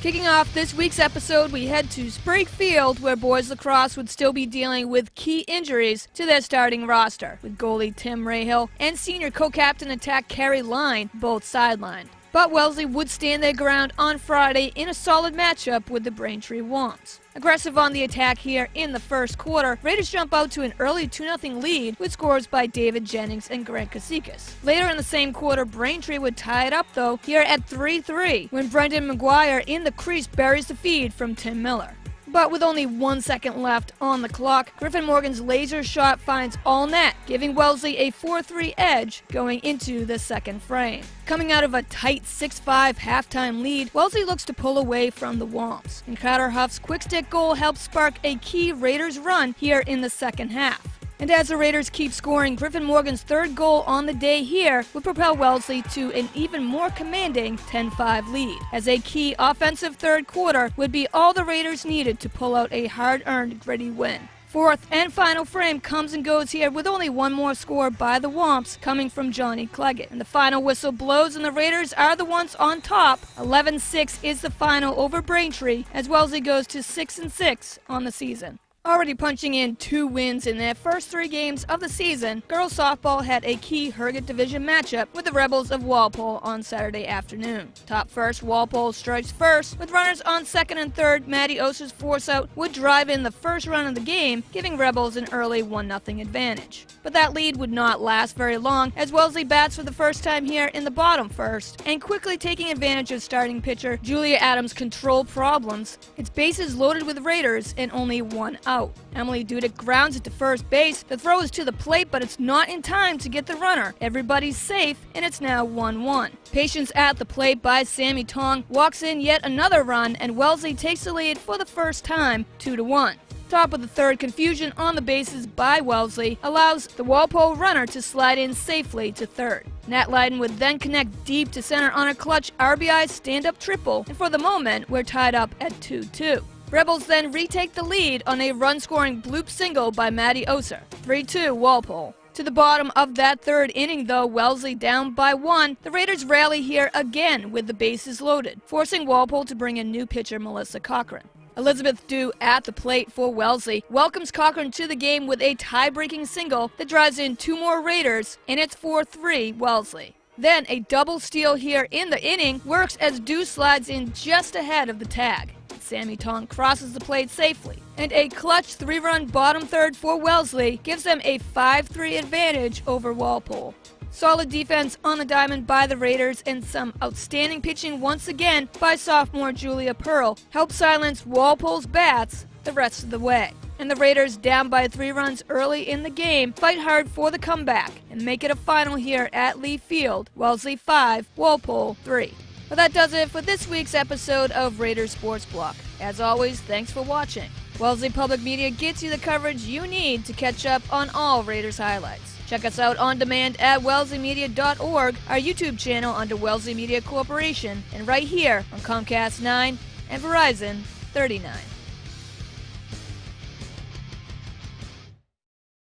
Kicking off this week's episode, we head to Sprague Field, where boys lacrosse would still be dealing with key injuries to their starting roster, with goalie Tim Rahill and senior co-captain attack Kerry Line both sidelined. But Wellesley would stand their ground on Friday in a solid matchup with the Braintree Wamps. Aggressive on the attack here in the first quarter, Raiders jump out to an early 2-0 lead with scores by David Jennings and Grant Kasikas. Later in the same quarter, Braintree would tie it up though here at 3-3 when Brendan McGuire in the crease buries the feed from Tim Miller. But with only one second left on the clock, Griffin Morgan's laser shot finds all net, giving Wellesley a 4-3 edge going into the second frame. Coming out of a tight 6-5 halftime lead, Wellesley looks to pull away from the Wamps, and Carter Huff's quick stick goal helps spark a key Raiders run here in the second half. And as the Raiders keep scoring, Griffin Morgan's third goal on the day here would propel Wellesley to an even more commanding 10-5 lead, as a key offensive third quarter would be all the Raiders needed to pull out a hard-earned gritty win. Fourth and final frame comes and goes here with only one more score by the Wamps coming from Johnny Cleggett. And the final whistle blows and the Raiders are the ones on top. 11-6 is the final over Braintree as Wellesley goes to 6-6 on the season. Already punching in two wins in their first three games of the season, girls softball had a key Herget Division matchup with the Rebels of Walpole on Saturday afternoon. Top first, Walpole strikes first, with runners on second and third. Maddie Oster's force out would drive in the first run of the game, giving Rebels an early 1-0 advantage. But that lead would not last very long, as Wellesley bats for the first time here in the bottom first, and quickly taking advantage of starting pitcher Julia Adams' control problems. Its bases loaded with Raiders and only one out. Emily Dudick grounds it to first base. The throw is to the plate, but it's not in time to get the runner. Everybody's safe, and it's now 1-1. Patience at the plate by Sammy Tong walks in yet another run, and Wellesley takes the lead for the first time, 2-1. Top of the third, confusion on the bases by Wellesley allows the Walpole runner to slide in safely to third. Nat Lyden would then connect deep to center on a clutch RBI stand-up triple, and for the moment, we're tied up at 2-2. Rebels then retake the lead on a run-scoring bloop single by Maddie Oser. 3-2 Walpole. To the bottom of that third inning, though, Wellesley down by one, the Raiders rally here again with the bases loaded, forcing Walpole to bring in new pitcher Melissa Cochran. Elizabeth Dew at the plate for Wellesley welcomes Cochran to the game with a tie-breaking single that drives in two more Raiders, and it's 4-3 Wellesley. Then a double steal here in the inning works as Dew slides in just ahead of the tag. Sammy Tong crosses the plate safely. And a clutch three-run bottom third for Wellesley gives them a 5-3 advantage over Walpole. Solid defense on the diamond by the Raiders and some outstanding pitching once again by sophomore Julia Pearl help silence Walpole's bats the rest of the way. And the Raiders, down by three runs early in the game, fight hard for the comeback and make it a final here at Lee Field. Wellesley 5, Walpole 3. Well, that does it for this week's episode of Raiders Sports Block. As always, thanks for watching. Wellesley Public Media gets you the coverage you need to catch up on all Raiders highlights. Check us out on demand at wellesleymedia.org, our YouTube channel under Wellesley Media Corporation, and right here on Comcast 9 and Verizon 39.